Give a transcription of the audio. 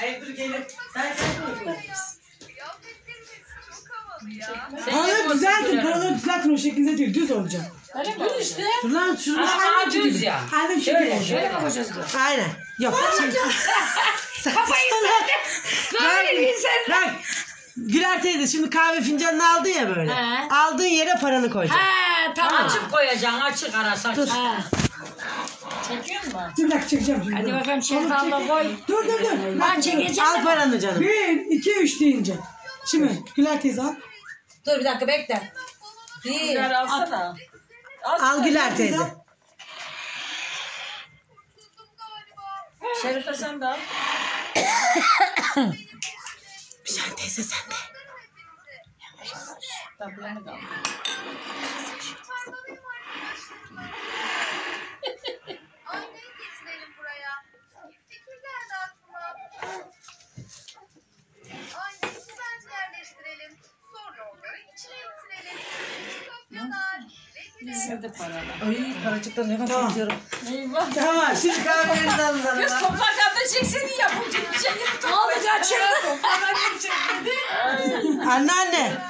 Hayır dur gelin. Sen sen koy. Paraları düzeltin, paraları düzeltin o şekilde değil, düz olacak. Öyle mi? Dur işte. Dur lan şurada Aa, düz ya. Annem Şöyle, şöyle yapacağız. Aynen. Yok. Şimdi. Kafayı Böyle bir sen. Bak. Güler teyze şimdi kahve fincanını aldın ya böyle. He. Aldığın yere paranı koyacaksın. Ha tamam. Açık koyacaksın açık ara saç. Dur. Ha. Çekiyor musun? Dur bir dakika çekeceğim şimdi. Hadi bakalım Şerif abla koy. Dur dur dur. Ben çekeceğim. Al paranı canım. Bir, iki, üç deyince. Şimdi Güler teyze al. Dur bir dakika bekle. Bir. Ver alsana. Al Güler teyze. Şerife sen de al. Teyze sen de. Tablanı da onları içine ittirelim. Kopyalar. Bize de paralar. Ay paracıkları hemen Tamam. tutuyorum. Eyvah. Tamam şimdi kahvelerinizi alın Kız hanımlar. toprak adı çeksene yapınca bir şey Aldı kaçırdı. Anane.